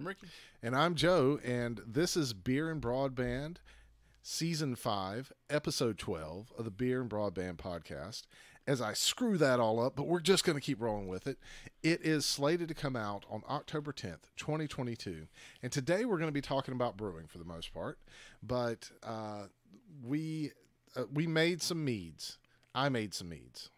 I'm Ricky. And I'm Joe, and this is Beer and Broadband, Season 5, Episode 12 of the Beer and Broadband podcast. As I screw that all up, but we're just going to keep rolling with it. It is slated to come out on October 10th, 2022. And today we're going to be talking about brewing for the most part, but uh, we uh, we made some meads. I made some meads,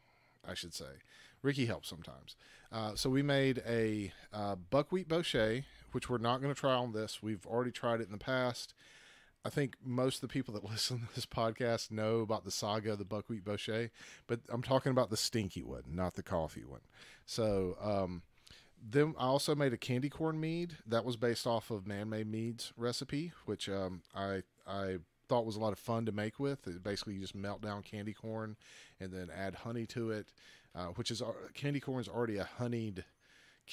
I should say. Ricky helps sometimes. Uh, so we made a uh, buckwheat bochet, which we're not going to try on this. We've already tried it in the past. I think most of the people that listen to this podcast know about the saga of the buckwheat bochet, but I'm talking about the stinky one, not the coffee one. So um, then I also made a candy corn mead that was based off of Man Made Mead's recipe, which um, I I thought was a lot of fun to make with. It basically, you just melt down candy corn and then add honey to it, uh, which is candy corn is already a honeyed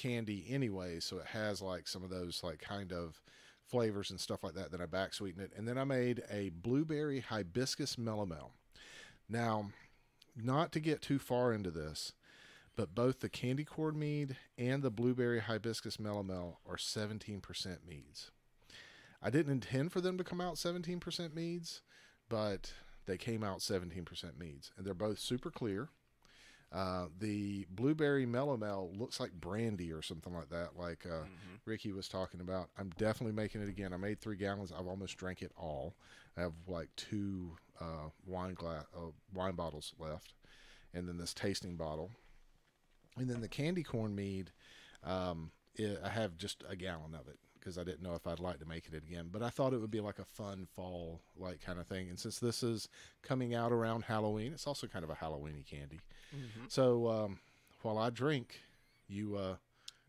candy anyway, so it has like some of those like kind of flavors and stuff like that. Then I back sweeten it, and then I made a blueberry hibiscus melomel. Now, not to get too far into this, but both the candy corn mead and the blueberry hibiscus melomel are 17% meads. I didn't intend for them to come out 17% meads, but they came out 17% meads, and they're both super clear. Uh, the blueberry melomel looks like brandy or something like that, like uh, mm-hmm. Ricky was talking about. I'm definitely making it again. I made three gallons. I've almost drank it all. I have like two uh, wine glass uh, wine bottles left, and then this tasting bottle, and then the candy corn mead. Um, it, I have just a gallon of it because I didn't know if I'd like to make it again. But I thought it would be like a fun fall like kind of thing. And since this is coming out around Halloween, it's also kind of a Halloweeny candy. Mm-hmm. So um, while I drink, you uh,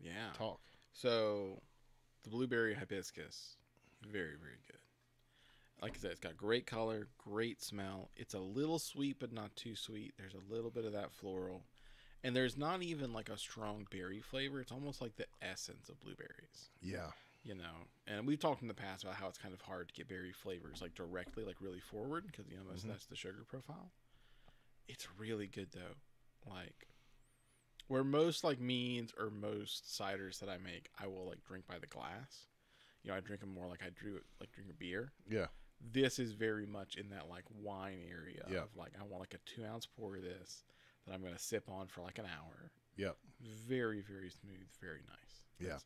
yeah talk. So the blueberry hibiscus, very very good. Like I said, it's got great color, great smell. It's a little sweet, but not too sweet. There's a little bit of that floral and there's not even like a strong berry flavor. It's almost like the essence of blueberries. Yeah you know and we've talked in the past about how it's kind of hard to get berry flavors like directly like really forward because you know that's, mm-hmm. that's the sugar profile it's really good though like where most like means or most ciders that i make i will like drink by the glass you know i drink them more like i drew like drink a beer yeah this is very much in that like wine area yeah. of like i want like a two ounce pour of this that i'm gonna sip on for like an hour yep very very smooth very nice yeah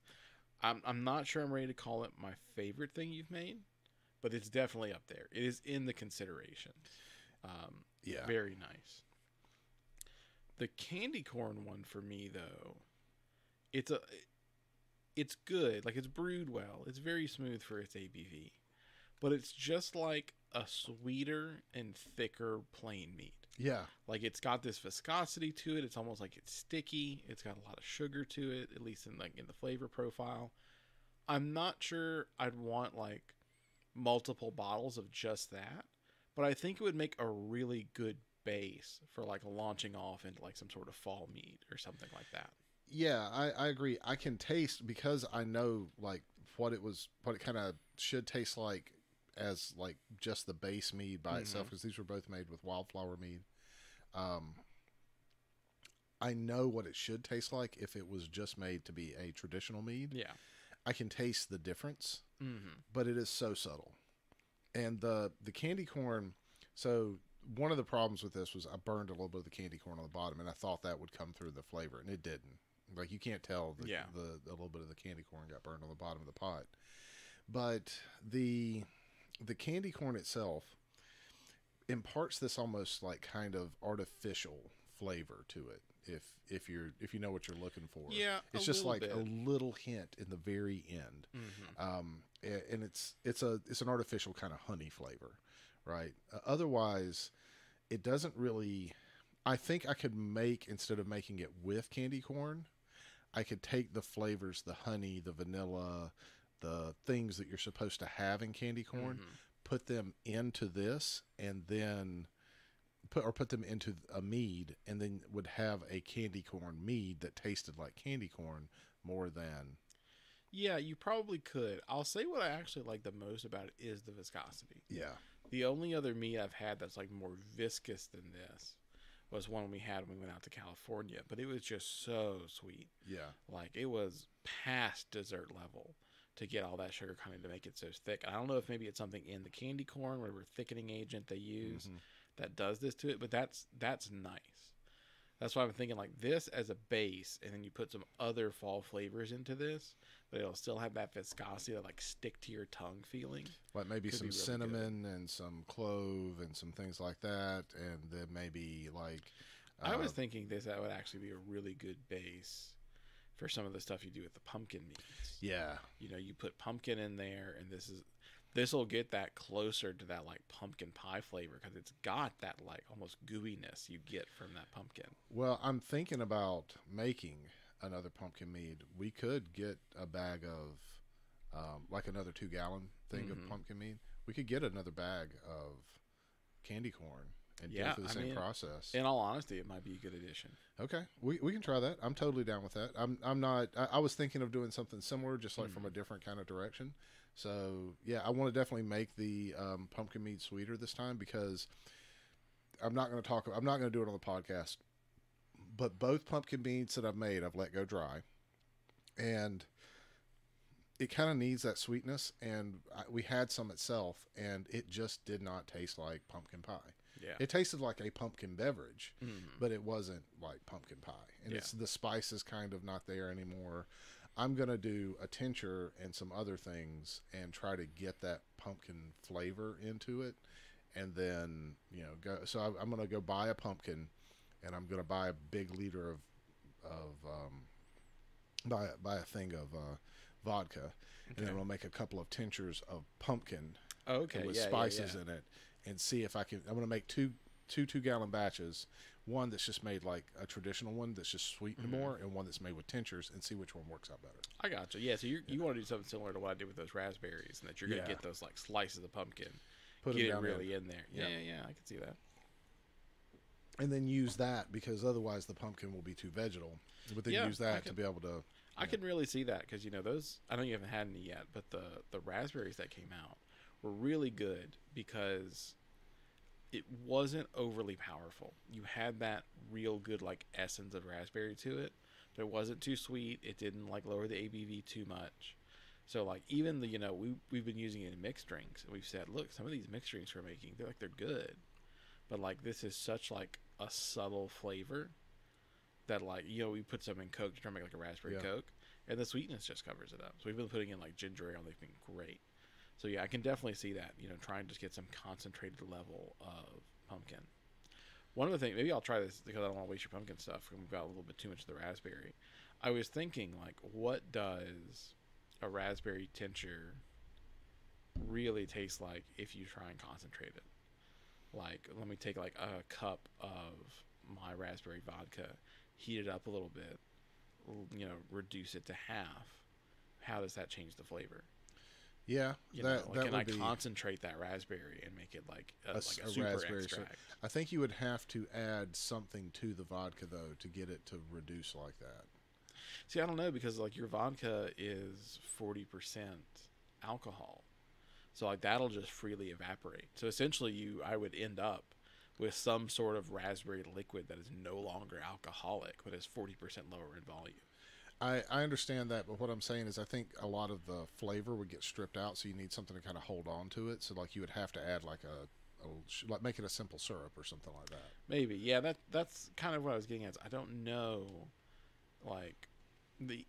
I'm I'm not sure I'm ready to call it my favorite thing you've made, but it's definitely up there. It is in the consideration. Um, yeah, very nice. The candy corn one for me though, it's a it's good. Like it's brewed well. It's very smooth for its ABV, but it's just like a sweeter and thicker plain mead. Yeah. Like it's got this viscosity to it. It's almost like it's sticky. It's got a lot of sugar to it, at least in like in the flavor profile. I'm not sure I'd want like multiple bottles of just that, but I think it would make a really good base for like launching off into like some sort of fall mead or something like that. Yeah, I, I agree. I can taste because I know like what it was, what it kind of should taste like as like just the base mead by mm-hmm. itself because these were both made with wildflower mead. Um, I know what it should taste like if it was just made to be a traditional mead. Yeah, I can taste the difference, mm-hmm. but it is so subtle. And the the candy corn. So one of the problems with this was I burned a little bit of the candy corn on the bottom, and I thought that would come through the flavor, and it didn't. Like you can't tell the, yeah. the, the a little bit of the candy corn got burned on the bottom of the pot. But the the candy corn itself imparts this almost like kind of artificial flavor to it if if you're if you know what you're looking for yeah it's just like bit. a little hint in the very end mm-hmm. um and it's it's a it's an artificial kind of honey flavor right uh, otherwise it doesn't really i think i could make instead of making it with candy corn i could take the flavors the honey the vanilla the things that you're supposed to have in candy corn, mm-hmm. put them into this, and then put or put them into a mead, and then would have a candy corn mead that tasted like candy corn more than. Yeah, you probably could. I'll say what I actually like the most about it is the viscosity. Yeah. The only other mead I've had that's like more viscous than this was one we had when we went out to California, but it was just so sweet. Yeah. Like it was past dessert level to get all that sugar kind of to make it so thick. I don't know if maybe it's something in the candy corn, whatever thickening agent they use Mhm. that does this to it, but that's that's nice. That's why I'm thinking like this as a base, and then you put some other fall flavors into this, but it'll still have that viscosity that like stick to your tongue feeling. Like maybe Could some really good. cinnamon and some clove and some things like that, and then maybe like I was uh, thinking this that would actually be a really good base for some of the stuff you do with the pumpkin meads. yeah, You know, you put pumpkin in there, and this is this will get that closer to that like pumpkin pie flavor because it's got that like almost gooiness you get from that pumpkin. Well, I'm thinking about making another pumpkin mead. We could get a bag of, um, like another two gallon thing Mhm. of pumpkin mead. We could get another bag of candy corn and do it through the I same mean, process. In all honesty, it might be a good addition. okay, we, we can try that. I'm totally down with that. I'm I'm not. I, I was thinking of doing something similar, just like from Mm. a different kind of direction. So yeah, I want to definitely make the um, pumpkin mead sweeter this time because I'm not going to talk. I'm not going to do it on the podcast. But both pumpkin beans that I've made, I've let go dry, and it kind of needs that sweetness. And I, we had some itself, and it just did not taste like pumpkin pie. Yeah. It tasted like a pumpkin beverage, Mhm. but it wasn't like pumpkin pie. And Yeah. it's the spice is kind of not there anymore. I'm gonna do a tincture and some other things and try to get that pumpkin flavor into it, and then you know go. So I, I'm gonna go buy a pumpkin, and I'm gonna buy a big liter of of um, buy buy a thing of uh, vodka, and then Okay. I'm make a couple of tinctures of pumpkin Oh, okay. with yeah, yeah, spices yeah. in it and see if I can. I'm gonna make two two two gallon batches. One that's just made like a traditional one that's just sweetened Mhm. more, and one that's made with tinctures, and see which one works out better. I got you. Yeah, so you you want to do something similar to what I did with those raspberries, and that you're gonna Yeah. get those like slices of pumpkin, Put get it really in, in there. Yeah, Yeah. yeah, yeah, I can see that. And then use that because otherwise the pumpkin will be too vegetal. But then Yeah, use that to be able to. I Yeah. can really see that because you know those. I know you haven't had any yet, but the the raspberries that came out were really good because it wasn't overly powerful. You had that real good like essence of raspberry to it, but it wasn't too sweet. It didn't like lower the ABV too much. So like even the you know we we've been using it in mixed drinks and we've said look some of these mixed drinks we're making they're like they're good, but like this is such like a subtle flavor that like you know we put some in Coke to try to make like a raspberry Yeah. Coke and the sweetness just covers it up. So we've been putting in like ginger ale. and They've been great. So yeah, I can definitely see that. You know, try and just get some concentrated level of pumpkin. One of the things, maybe I'll try this because I don't want to waste your pumpkin stuff. We've got a little bit too much of the raspberry. I was thinking, like, what does a raspberry tincture really taste like if you try and concentrate it? Like, let me take like a cup of my raspberry vodka, heat it up a little bit, you know, reduce it to half. How does that change the flavor? Yeah, You that know, like, that can I be. concentrate that raspberry and make it like a, A like a, a super raspberry extract? I think you would have to add something to the vodka though to get it to reduce like that. See, I don't know because like your vodka is forty percent alcohol, so like that'll just freely evaporate. So essentially, you I would end up with some sort of raspberry liquid that is no longer alcoholic, but is forty percent lower in volume. I, I understand that, but what I'm saying is I think a lot of the flavor would get stripped out, so you need something to kind of hold on to it. So like you would have to add like a, a like make it a simple syrup or something like that. Maybe, yeah. That that's kind of what I was getting at. I don't know, like the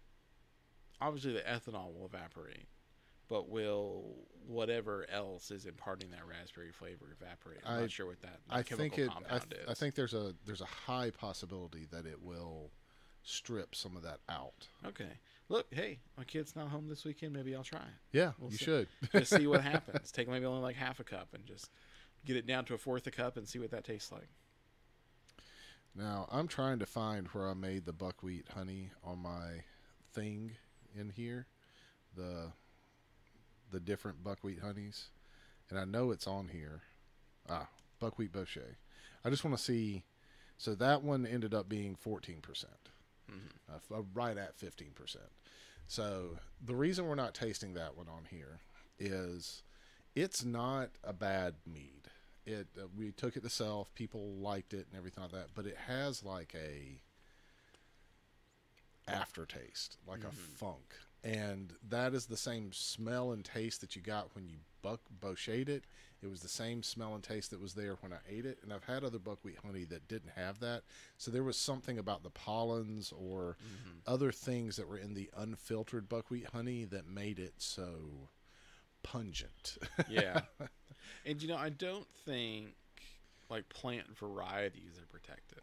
obviously the ethanol will evaporate, but will whatever else is imparting that raspberry flavor evaporate? I'm I- not sure what that, I chemical think it. I, th- is. I think there's a there's a high possibility that it will strip some of that out. Okay. Look, hey, my kid's not home this weekend. Maybe I'll try it. Yeah, We'll you see. should. Just see what happens. Take maybe only like half a cup and just get it down to a fourth a cup and see what that tastes like. Now I'm trying to find where I made the buckwheat honey on my thing in here, the the different buckwheat honeys, and I know it's on here. Ah, buckwheat bochet. I just want to see. So that one ended up being 14 percent, Mhm. uh, right at 15 percent. So the reason we're not tasting that one on here is it's not a bad mead. It uh, we took it to self, people liked it and everything like that, but it has like a aftertaste, like a Mhm. funk, and that is the same smell and taste that you got when you buck bochet it. It was the same smell and taste that was there when I ate it, and I've had other buckwheat honey that didn't have that. So there was something about the pollens or mm-hmm. other things that were in the unfiltered buckwheat honey that made it so pungent. Yeah. and you know, I don't think like plant varieties are protected.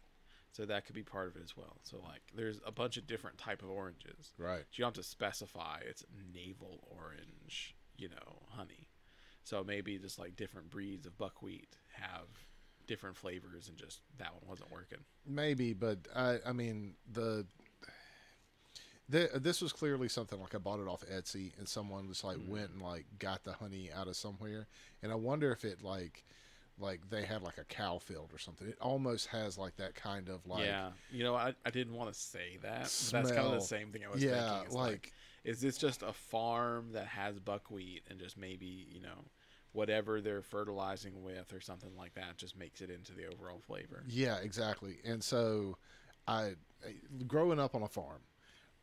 So that could be part of it as well. So like there's a bunch of different type of oranges. right. You don't have to specify it's navel orange, you know, honey. So maybe just like different breeds of buckwheat have different flavors and just that one wasn't working. Maybe, but I I mean the. The, this was clearly something like I bought it off Etsy, and someone just like mm-hmm. went and like got the honey out of somewhere, and I wonder if it like, like they had like a cow field or something. It almost has like that kind of like, yeah. You know, I, I didn't want to say that. but that's kind of the same thing I was yeah, thinking. It's like, is this just a farm that has buckwheat and just maybe you know whatever they're fertilizing with or something like that just makes it into the overall flavor yeah, exactly. And so, I growing up on a farm,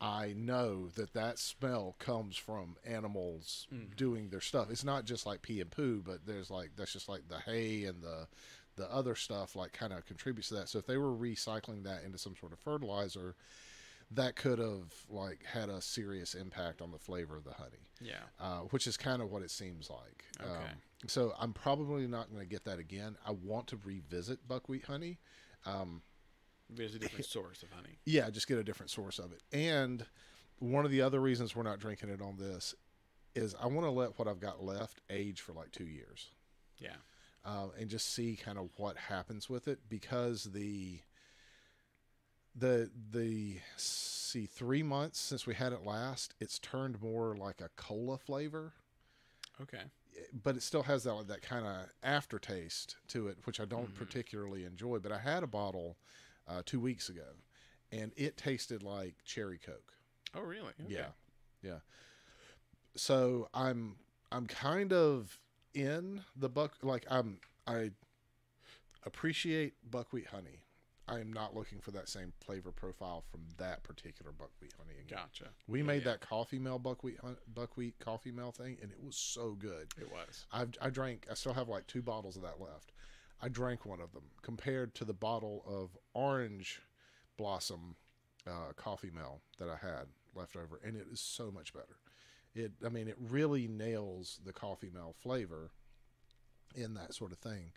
I know that that smell comes from animals doing their stuff. It's not just like pee and poo, but there's like that's just like the hay and the the other stuff like kind of contributes to that. So if they were recycling that into some sort of fertilizer, that could have like had a serious impact on the flavor of the honey, yeah uh, which is kind of what it seems like. Okay. Um, so I'm probably not going to get that again. I want to revisit buckwheat honey. There's a different source of honey Yeah, just get a different source of it. And one of the other reasons we're not drinking it on this is I want to let what I've got left age for like two years yeah uh, and just see kind of what happens with it because the the the see three months since we had it last, it's turned more like a cola flavor, okay but it still has that that kind of aftertaste to it, which I don't Mm-hmm. particularly enjoy. But I had a bottle uh, two weeks ago, and it tasted like cherry coke. oh really okay. Yeah, yeah. So I'm I'm kind of in the buck like I'm I appreciate buckwheat honey. I am not looking for that same flavor profile from that particular buckwheat honey again. gotcha We Yeah, made yeah. that coffee mill buckwheat buckwheat coffee mill thing, and it was so good. it was I've I drank. I still have like two bottles of that left. I drank one of them compared to the bottle of orange blossom uh, coffee mill that I had left over, and it is so much better. It, I mean, it really nails the coffee mill flavor in that sort of thing.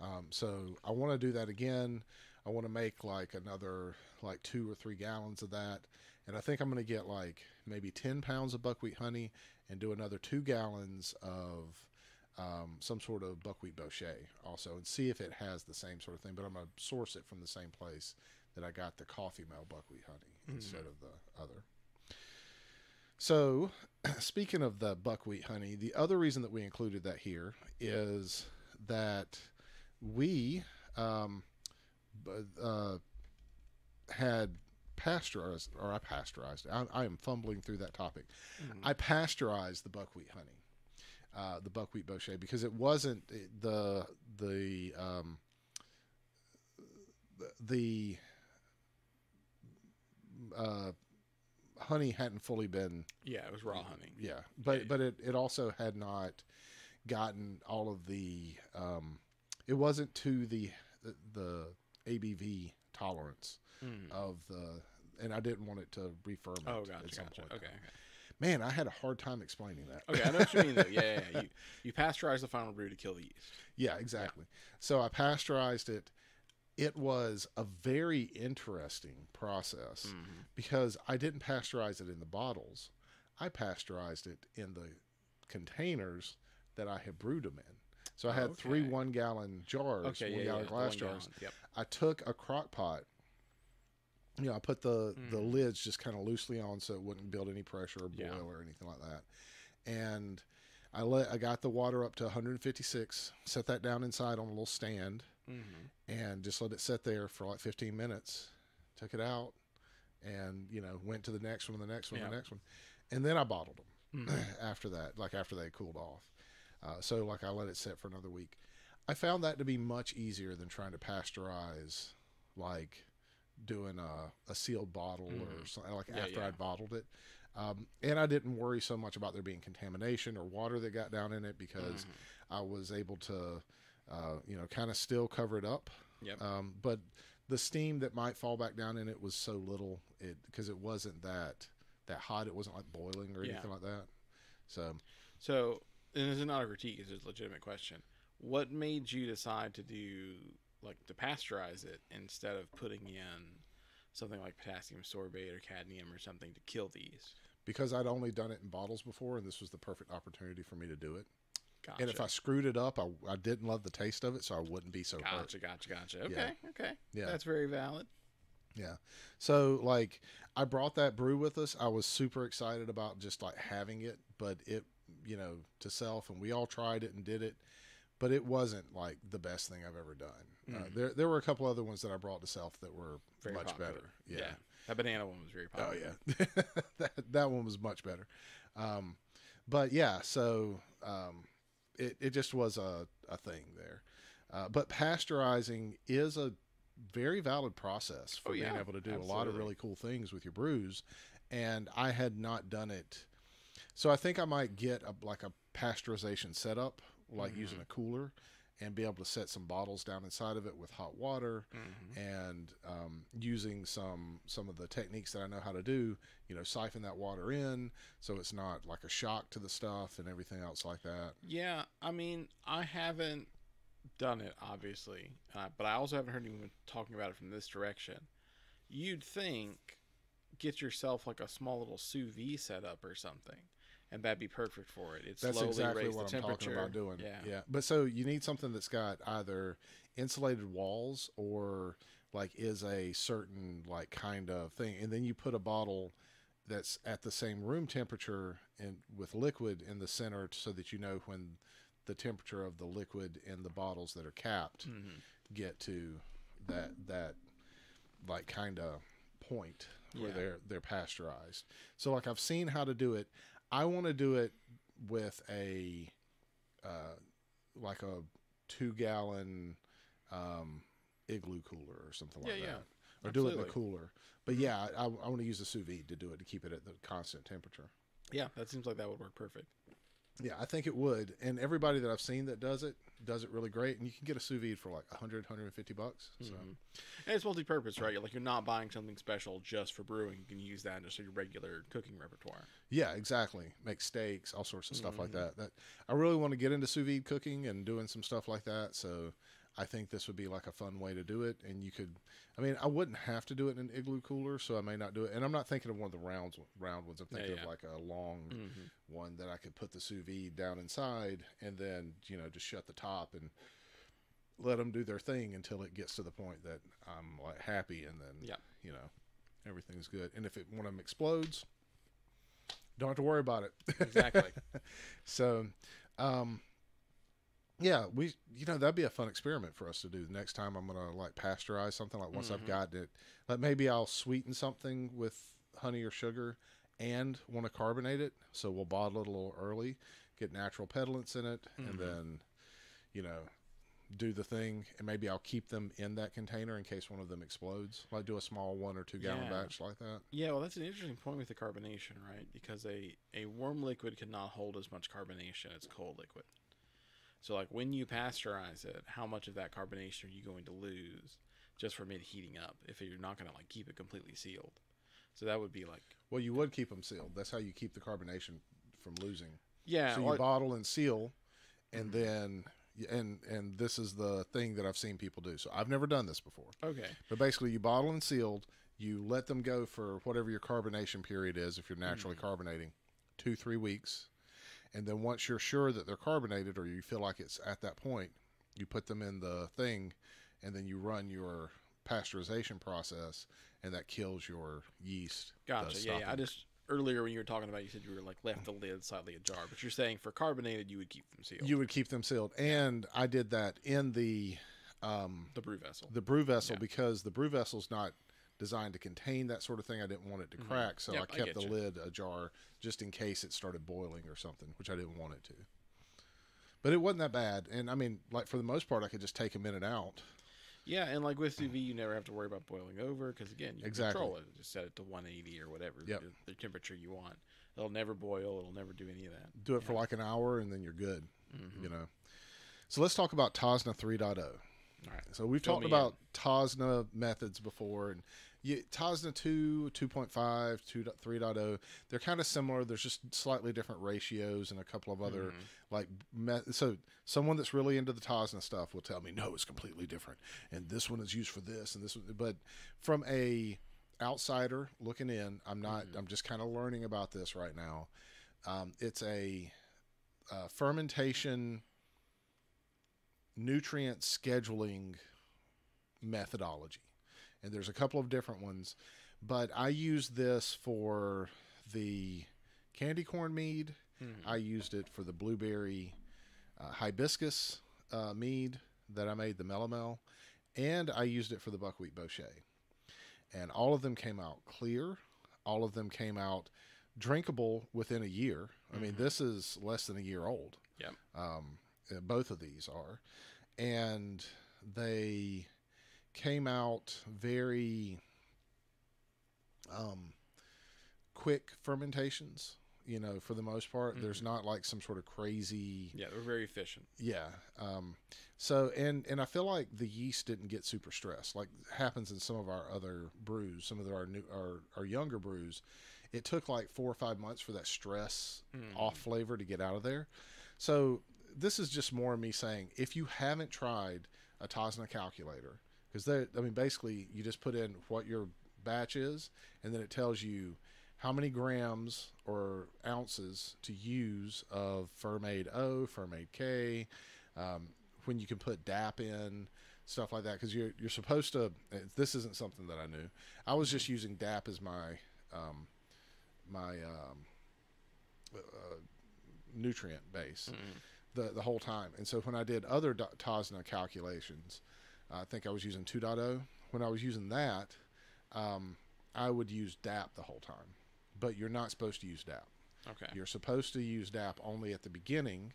Um, so I want to do that again. I want to make like another like two or three gallons of that, and I think I'm going to get like maybe ten pounds of buckwheat honey and do another two gallons of um, some sort of buckwheat bochet also, and see if it has the same sort of thing. But I'm going to source it from the same place that I got the coffee mill buckwheat honey instead of the other. So, speaking of the buckwheat honey, the other reason that we included that here is that we um, uh, had pasteurized, or I pasteurized. I, I am fumbling through that topic. I pasteurized the buckwheat honey, uh, the buckwheat bochet, because it wasn't the the um, the uh, honey hadn't fully been yeah it was raw honey yeah but Yeah. but it, it also had not gotten all of the um it wasn't to the the, the abv tolerance Mm. of the and i didn't want it to referment oh at some gotcha point. okay okay man i had a hard time explaining that okay i know what you mean though yeah, yeah, yeah. You, you pasteurize the final brew to kill the yeast yeah exactly so i pasteurized it it was a very interesting process Mm-hmm. because I didn't pasteurize it in the bottles. I pasteurized it in the containers that I had brewed them in. So I had three one gallon jars, okay one yeah, gallon yeah, glass one jars. gallon. yep I took a crock pot. You know, I put the the Mm. lids just kind of loosely on so it wouldn't build any pressure or boil Yeah. or anything like that. And I let I got the water up to 156, set that down inside on a little stand, mm-hmm. and just let it sit there for like 15 minutes. Took it out, and you know went to the next one, the next one, Yeah. the next one, and then I bottled them Mhm. after that. Like after they cooled off. Uh, so like I let it sit for another week. I found that to be much easier than trying to pasteurize, like doing a, a sealed bottle or Mhm. something like Yeah, after yeah. I'd bottled it. Um, and I didn't worry so much about there being contamination or water that got down in it because I was able to, uh, you know, kind of still cover it up. Yep. Um, but the steam that might fall back down in it was so little, it because it wasn't that that hot. It wasn't like boiling or Yeah. anything like that. So So, and this is not a critique; it's a legitimate question. What made you decide to do like to pasteurize it instead of putting in something like potassium sorbate or Campden or something to kill these? because I'd only done it in bottles before, and this was the perfect opportunity for me to do it. Gotcha. And if I screwed it up, I, I didn't love the taste of it, so I wouldn't be so hurt. gotcha, gotcha, gotcha. Okay, okay. Yeah. That's very valid. Yeah. So like I brought that brew with us. I was super excited about just like having it, but it, you know, to self and we all tried it and did it, but it wasn't like the best thing I've ever done. Uh, Mhm. there there were a couple other ones that I brought to self that were Very much popular. better. Yeah. That banana one was very popular. Oh yeah. that that one was much better. Um but yeah, so um it, it just was a, a thing there. Uh, but pasteurizing is a very valid process for Oh, being able to do a lot of really cool things with your brews. And I had not done it. So I think I might get a, like a pasteurization setup, like Mm-hmm. using a cooler and be able to set some bottles down inside of it with hot water Mhm. and um, using some some of the techniques that I know how to do, you know, siphon that water in so it's not like a shock to the stuff and everything else like that. Yeah, I mean, I haven't done it obviously, uh, but I also haven't heard anyone talking about it from this direction. You'd think get yourself like a small little sous vide setup or something, and that'd be perfect for it. It That's slowly exactly what I'm talking about doing. Yeah, yeah. But so you need something that's got either insulated walls or like is a certain like kind of thing, and then you put a bottle that's at the same room temperature and with liquid in the center so that you know when the temperature of the liquid in the bottles that are capped Mhm. get to that that like kind of point where Yeah. they're they're pasteurized. So like I've seen how to do it. I want to do it with a uh, like a two gallon um, igloo cooler or something like Yeah, yeah. that, or do it in a cooler. But yeah, I, I want to use a sous vide to do it to keep it at the constant temperature. yeah, that seems like that would work perfect. Yeah, I think it would. And everybody that I've seen that does it does it really great. And you can get a sous vide for like 100, 150 bucks. So Mhm. And it's multi-purpose, right? You're Like you're not buying something special just for brewing. You can use that just for your regular cooking repertoire. yeah, exactly. Make steaks, all sorts of stuff like Mhm. that. That I really want to get into sous vide cooking and doing some stuff like that. So I think this would be like a fun way to do it. And you could, I mean, I wouldn't have to do it in an igloo cooler, so I may not do it. And I'm not thinking of one of the rounds, round ones. I'm Yeah, thinking yeah. of like a long Mm-hmm. one that I could put the sous vide down inside and then, you know, just shut the top and let them do their thing until it gets to the point that I'm like happy and then, Yeah. you know, everything's good. And if it, one of them explodes, don't have to worry about it. Exactly. so, um, yeah, we, you know, that'd be a fun experiment for us to do. The next time I'm going to like pasteurize something like once I've Mhm. got it, like maybe I'll sweeten something with honey or sugar and want to carbonate it. So we'll bottle it a little early, get natural pedalants in it, Mhm. and then, you know, do the thing. And maybe I'll keep them in that container in case one of them explodes. Like do a small one or two gallon Yeah. batch like that. Yeah, well, that's an interesting point with the carbonation, right? Because a, a warm liquid cannot hold as much carbonation as cold liquid. So, like, when you pasteurize it, how much of that carbonation are you going to lose just from it heating up if you're not going to, like, keep it completely sealed? So that would be like, Well, you would keep them sealed. That's how you keep the carbonation from losing. yeah, so you like- bottle and seal, and Mhm. then and and this is the thing that I've seen people do. So I've never done this before. okay, But basically, you bottle and sealed. You let them go for whatever your carbonation period is, if you're naturally Mhm. carbonating, two three weeks, and then once you're sure that they're carbonated, or you feel like it's at that point, you put them in the thing, and then you run your pasteurization process, and that kills your yeast. gotcha. Yeah, yeah. I just earlier when you were talking about, you said you were like left the lid slightly ajar, but you're saying for carbonated, you would keep them sealed. You would keep them sealed, and I did that in the um, the brew vessel. the brew vessel Yeah. because the brew vessel's not designed to contain that sort of thing. I didn't want it to Mhm. crack, so Yep, I I kept get the you. lid ajar just in case it started boiling or something, which I didn't want it to. But it wasn't that bad, and I mean, like for the most part, I could just take a minute out. Yeah, and like with sous vide, you never have to worry about boiling over because again, you Exactly. control it. Just set it to 180 or whatever Yep. the, the temperature you want. It'll never boil. It'll never do any of that. Do it for like an hour and then you're good. Mhm. You know. So let's talk about Tosna 3.0. All right. So we've Fill talked about Tosna methods before, and you, Tosna 2, 2.5, 2, 3.0, they're kind of similar. There's just slightly different ratios and a couple of other Mhm. like me- so someone that's really into the Tosna stuff will tell me no, it's completely different, and this one is used for this and this one. But from a outsider looking in, I'm not. Mhm. I'm just kind of learning about this right now. Um, it's a uh, fermentation nutrient scheduling methodology. And there's a couple of different ones, but I use this for the candy corn mead. Mhm. I used it for the blueberry uh, hibiscus uh, mead that I made, the melomel, and I used it for the buckwheat bochet. And all of them came out clear. All of them came out drinkable within a year. I mean, Mhm. this is less than a year old. Yeah. Um, uh, both of these are, and they came out very um, quick fermentations. You know, for the most part, there's not like some sort of crazy Yeah, they're very efficient. yeah. Um, so and and I feel like the yeast didn't get super stressed, like happens in some of our other brews, some of our new our our younger brews. It took like four or five months for that stress Mhm. off flavor to get out of there. So this is just more of me saying, if you haven't tried a Tosna calculator, because they, I mean, basically you just put in what your batch is, and then it tells you how many grams or ounces to use of Fermaid O, Fermaid K, um, when you can put DAP in, stuff like that. Because you're you're supposed to. This isn't something that I knew. I was just using DAP as my um, my um, uh, nutrient base Mhm. the the whole time. And so when I did other Do- Tosna calculations, I think I was using 2.0. When I was using that, um, I would use DAP the whole time. But you're not supposed to use DAP. Okay. You're supposed to use DAP only at the beginning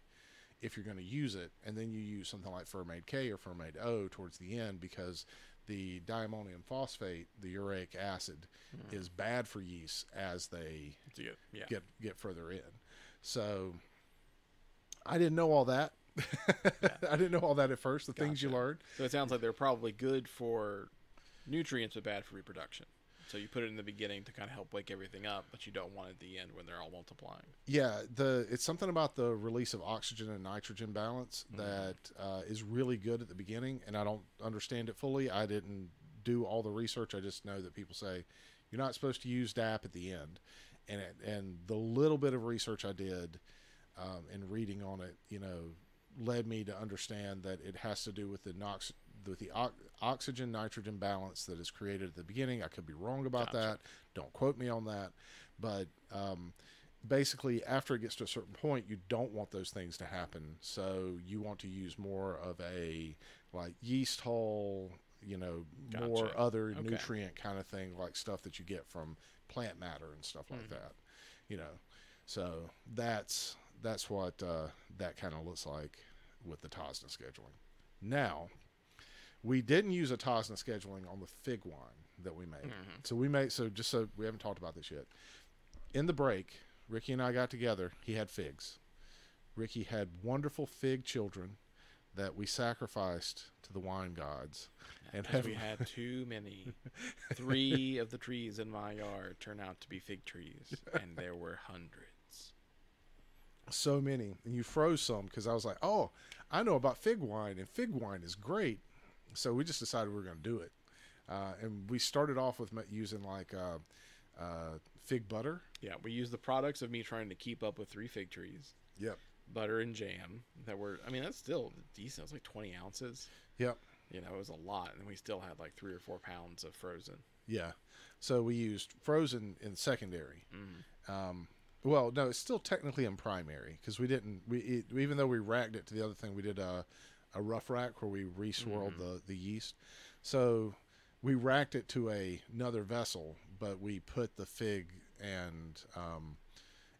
if you're going to use it, and then you use something like Fermaid K or Fermaid O towards the end because the diammonium phosphate, the uric acid, Mhm. is bad for yeast as they. Yeah. get get further in. So I didn't know all that. I didn't know all that at first. The things you Gotcha. learn. So it sounds like they're probably good for nutrients, but bad for reproduction. So you put it in the beginning to kind of help wake everything up, but you don't want it at the end when they're all multiplying. Yeah, the it's something about the release of oxygen and nitrogen balance Mhm. that uh, is really good at the beginning, and I don't understand it fully. I didn't do all the research. I just know that people say you're not supposed to use DAP at the end, and it, and the little bit of research I did um, and reading on it, you know, led me to understand that it has to do with the nox with the o- oxygen nitrogen balance that is created at the beginning. I could be wrong about Gotcha. that. Don't quote me on that, but um, basically after it gets to a certain point you don't want those things to happen so you want to use more of a like yeast hull you know more other Okay. nutrient kind of thing like stuff that you get from plant matter and stuff like Mhm. that you know so that's that's what uh, that kind of looks like with the Tosna scheduling now we didn't use a Tosna scheduling on the fig wine that we made Mhm. so we made so just so we haven't talked about this yet. In the break, Ricky and I got together. He had figs. Ricky had wonderful fig children that we sacrificed to the wine gods. And Because we had too many. Three of the trees in my yard turn out to be fig trees, and there were hundreds. So many. And you froze some because I was like, oh, I know about fig wine, and fig wine is great. So we just decided we were going to do it. Uh, and we started off with using like uh, uh, fig butter. Yeah, we used the products of me trying to keep up with three fig trees, Yep. butter and jam that were. I mean, that's still decent. It's like twenty ounces. Yep. You know, it was a lot, and we still had like three or four pounds of frozen. Yeah. So we used frozen in secondary. Mm. Um, well, no, it's still technically in primary because we didn't. We it, even though we racked it to the other thing, we did a a rough rack where we re-swirled Mhm. the the yeast. So we racked it to a, another vessel, but we put the fig and um,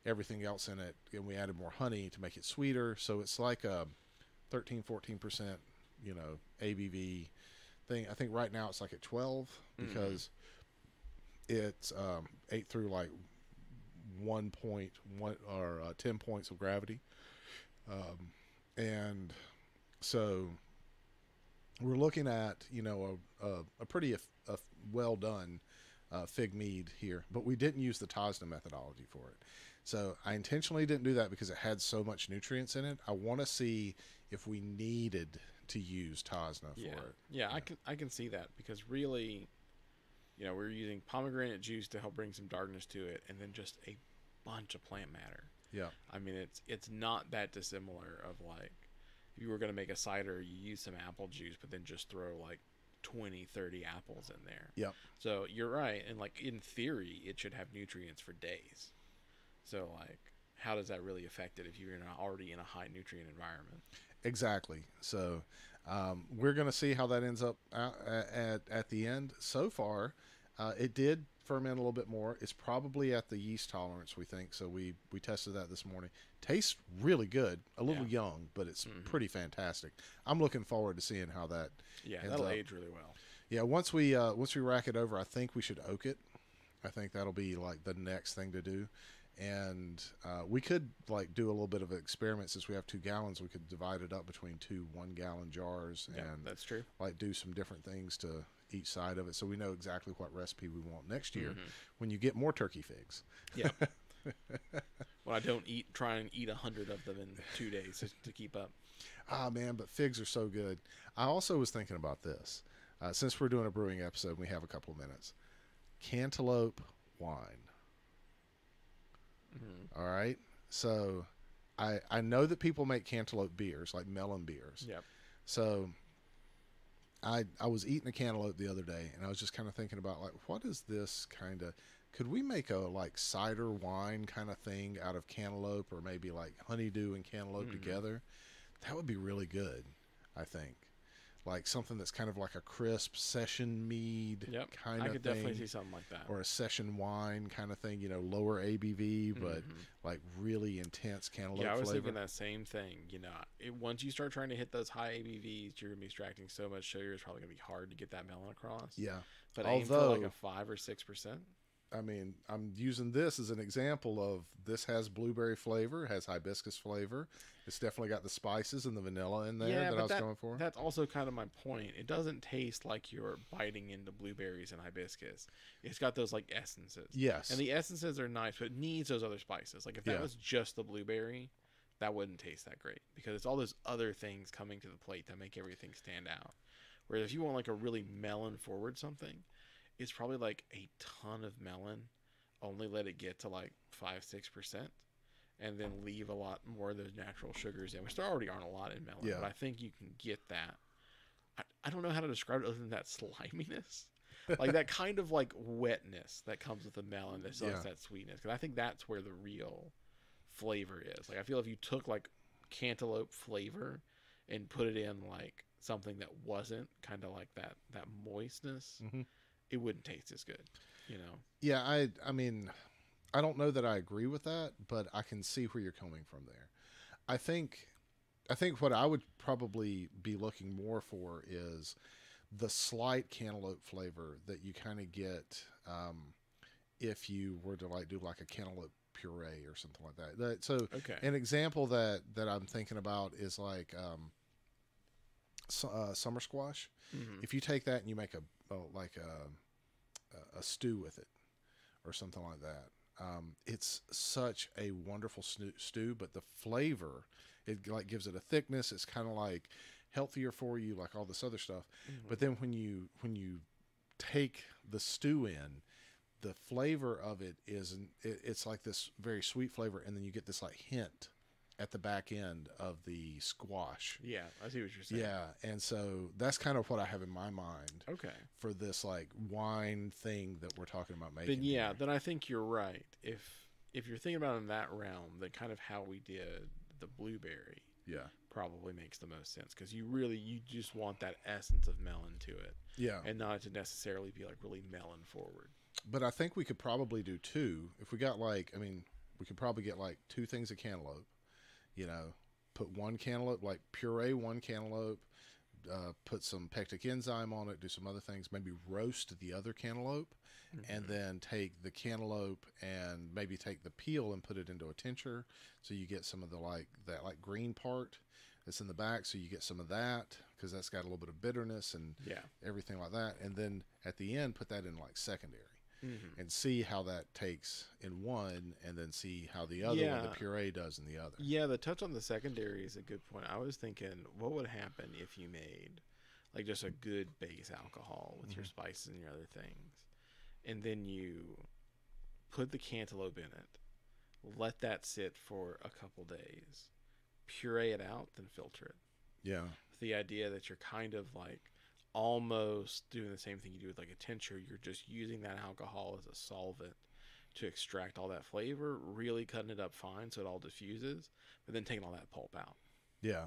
everything else in it, and we added more honey to make it sweeter. So it's like a 13, 14 percent, you know, ABV thing. I think right now it's like at 12 Mhm. because it's um, eight through like one point one or uh, ten points of gravity, um, and so we're looking at you know a a, a pretty eff- a well done uh, fig mead here, but we didn't use the Tosna methodology for it. So I intentionally didn't do that because it had so much nutrients in it. I want to see if we needed to use Tosna yeah. for it. Yeah, I can I can see that because really, you know, we're using pomegranate juice to help bring some darkness to it, and then just a bunch of plant matter. Yeah. I mean, it's it's not that dissimilar of like if you were gonna make a cider, you use some apple juice, but then just throw like 20, 30 apples in there. Yep. So you're right, and like in theory, it should have nutrients for days. So like, how does that really affect it if you're in a, already in a high nutrient environment? Exactly. So um, we're going to see how that ends up out at, at the end. So far, uh, it did ferment a little bit more. It's probably at the yeast tolerance, we think. So we, we tested that this morning. Tastes really good. A little Yeah. young, but it's Mhm. pretty fantastic. I'm looking forward to seeing how that. Yeah, that'll up- age really well. Yeah, once we uh, once we rack it over, I think we should oak it. I think that'll be like the next thing to do. And uh, we could like do a little bit of an experiment since we have two gallons. We could divide it up between two one gallon jars Yeah, and that's true. like do some different things to each side of it, so we know exactly what recipe we want next year Mhm. when you get more turkey figs. Yeah. when I don't eat, try and eat a hundred of them in two days to, to keep up. Ah man, but figs are so good. I also was thinking about this. Uh, since we're doing a brewing episode, we have a couple of minutes. Cantaloupe wine. Mhm. All right. So I I know that people make cantaloupe beers, like melon beers. Yep. So I I was eating a cantaloupe the other day and I was just kind of thinking about like what is this kind of could we make a like cider wine kind of thing out of cantaloupe or maybe like honeydew and cantaloupe Mhm. together? That would be really good, I think. Like something that's kind of like a crisp session mead Yep. kind of I could thing definitely see something like that. or a session wine kind of thing, you know, lower ABV but Mhm. like really intense cantaloupe yeah, I was flavor. thinking that same thing. You know, it, once you start trying to hit those high ABVs, you're gonna be extracting so much sugar. It's probably gonna be hard to get that melon across. Yeah. But aim for like a five or six percent. I mean, I'm using this as an example of this has blueberry flavor, has hibiscus flavor. It's definitely got the spices and the vanilla in there Yeah, that I was that- going for. That's also kind of my point. It doesn't taste like you're biting into blueberries and hibiscus. It's got those like essences. yes. And the essences are nice, but it needs those other spices. Like if that Yeah. was just the blueberry, that wouldn't taste that great because it's all those other things coming to the plate that make everything stand out. Whereas if you want like a really melon forward something, it's probably like a ton of melon. Only let it get to like five six percent, and then leave a lot more of those natural sugars in, which there already aren't a lot in melon. Yeah. But I think you can get that. I, I don't know how to describe it other than that sliminess like that kind of like wetness that comes with the melon that still Yeah. that sweetness because i think that's where the real flavor is like i feel if you took like cantaloupe flavor and put it in like something that wasn't kind of like that that moistness Mhm. It wouldn't taste as good you know yeah, I I mean, I don't know that I agree with that, but I can see where you're coming from there. I think I think what I would probably be looking more for is the slight cantaloupe flavor that you kind of get um, if you were to like do like a cantaloupe puree or something like that. that so okay An example that that I'm thinking about is like um, uh, summer squash. Mhm. If you take that and you make a, a like a, a- a stew with it or something like that, um, it's such a wonderful stew, stew. But the flavor, it like gives it a thickness. It's kind of like healthier for you, like all this other stuff. Mhm. But then when you when you take the stew in, the flavor of it is it, it's like this very sweet flavor, and then you get this like hint at the back end of the squash. yeah i see what you're saying Yeah, and so that's kind of what I have in my mind okay for this like wine thing that we're talking about making. then yeah here. then i think you're right if if you're thinking about it in that realm then kind of how we did the blueberry yeah, probably makes the most sense because you really you just want that essence of melon to it yeah. and not to necessarily be like really melon forward But I think we could probably do two if we got like I mean we could probably get like two things of cantaloupe, you know, put one cantaloupe like puree one cantaloupe, uh, put some pectic enzyme on it, do some other things, maybe roast the other cantaloupe, and then take the cantaloupe and maybe take the peel and put it into a tincture, so you get some of the like that like green part that's in the back, so you get some of that because that's got a little bit of bitterness and Yeah. everything like that, and then at the end put that in like secondary. Mhm. And see how that takes in one, and then see how the other one, the puree, does in the other. Yeah, the touch on the secondary is a good point. I was thinking, what would happen if you made like just a good base alcohol with your spices and your other things, and then you put the cantaloupe in it, let that sit for a couple days, puree it out, then filter it. Yeah, the idea that you're kind of like almost doing the same thing you do with like a tincture. You're just using that alcohol as a solvent to extract all that flavor, really cutting it up fine so it all diffuses, but then taking all that pulp out. Yeah,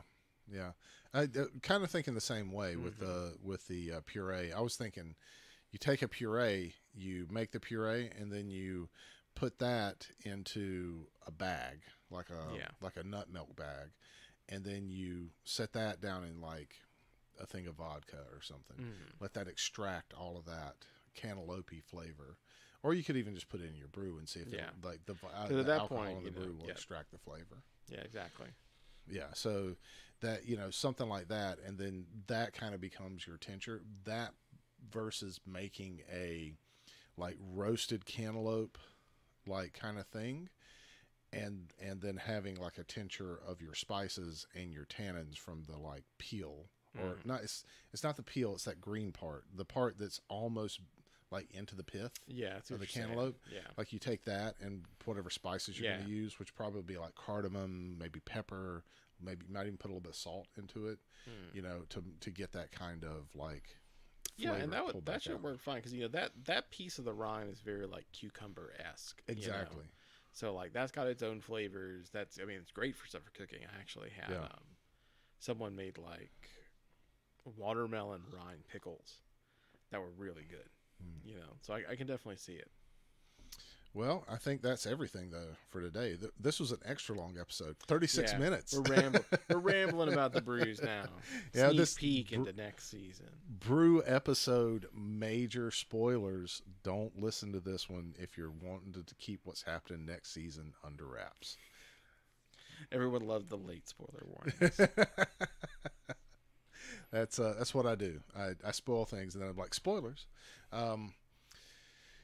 yeah. I uh, kind of thinking the same way with Mm-hmm. the with the uh, puree. I was thinking, you take a puree, you make the puree, and then you put that into a bag, like a Yeah. like a nut milk bag, and then you set that down in like a thing of vodka or something. Mm. Let that extract all of that cantaloupe flavor. Or you could even just put it in your brew and see if Yeah. it, like the, uh, the at that alcohol point, in the you know, brew will yeah. extract the flavor Yeah, exactly. yeah so that you know something like that and then that kind of becomes your tincture that versus making a like roasted cantaloupe like kind of thing and and then having like a tincture of your spices and your tannins from the like peel or Mhm. not it's it's not the peel it's that green part the part that's almost like into the pith Yeah, what the you're saying. cantaloupe? Yeah, like you take that and whatever spices you're Yeah. going to use, which probably be like cardamom, maybe pepper, maybe you might even put a little bit of salt into it, Mm. you know, to to get that kind of like yeah, and that would that should out. work fine because you know that that piece of the rind is very like cucumber esque. exactly. So like that's got its own flavors. That's I mean it's great for stuff for cooking. I actually had Yeah. um, someone made like watermelon rind pickles that were really good. Hmm. You know, so I, I can definitely see it. Well, I think that's everything though for today. Th- This was an extra long episode, thirty six Yeah, minutes. We're rambling. we're rambling about the brews now. Yeah, Sneak this peek into next season. Brew episode major spoilers. Don't listen to this one if you're wanting to, to keep what's happening next season under wraps. Everyone loved the late spoiler warnings. That's uh, that's what I do. I, I spoil things and then I'm like spoilers. Um,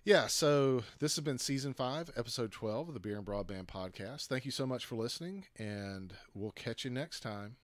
yeah. So this has been season five, episode twelve of the Beer and Broadband podcast. Thank you so much for listening, and we'll catch you next time.